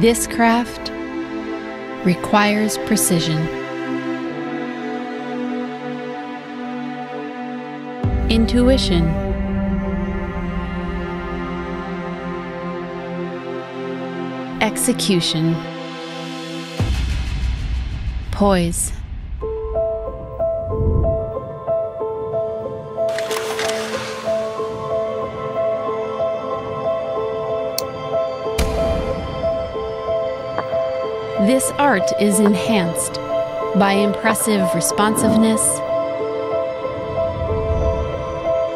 This craft requires precision. Intuition. Execution. Poise. This art is enhanced by impressive responsiveness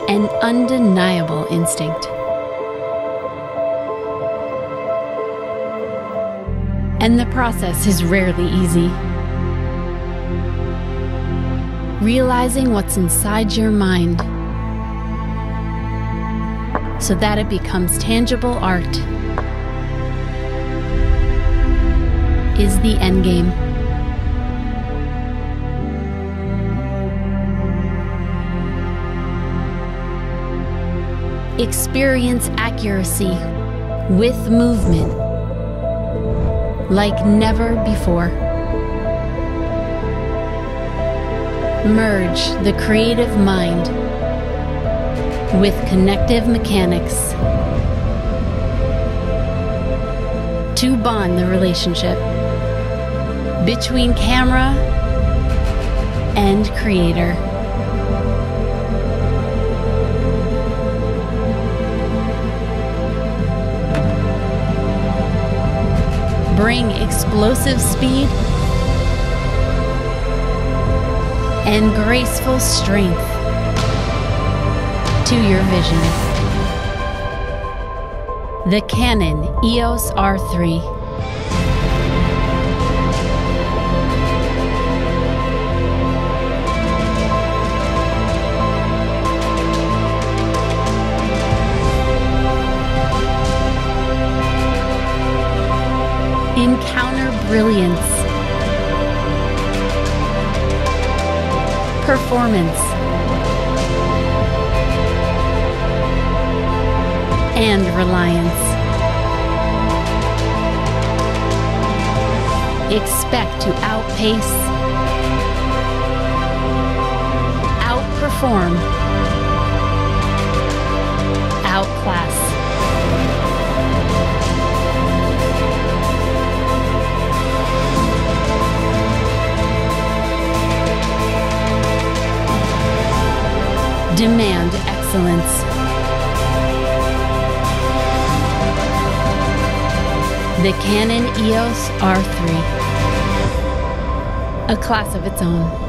and undeniable instinct. And the process is rarely easy. Realizing what's inside your mind so that it becomes tangible art is the endgame. Experience accuracy with movement like never before. Merge the creative mind with connective mechanics to bond the relationship between camera and creator. Bring explosive speed and graceful strength to your vision. The Canon EOS R3. Encounter brilliance, performance, and reliance. Expect to outpace, outperform, outclass. Demand excellence. The Canon EOS R3. A class of its own.